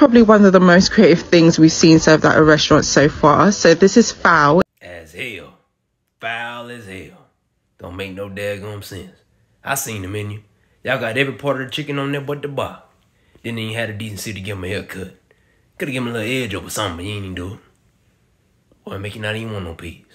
probably one of the most creative things we've seen served at a restaurant so far. So this is foul As hell. Foul as hell. Don't make no daggone sense. I seen the menu. Y'all got every part of the chicken on there but the bar. Then you had a decency to give him a haircut. Could've given him a little edge over something, but he ain't even do it. Or make you not even want no peas.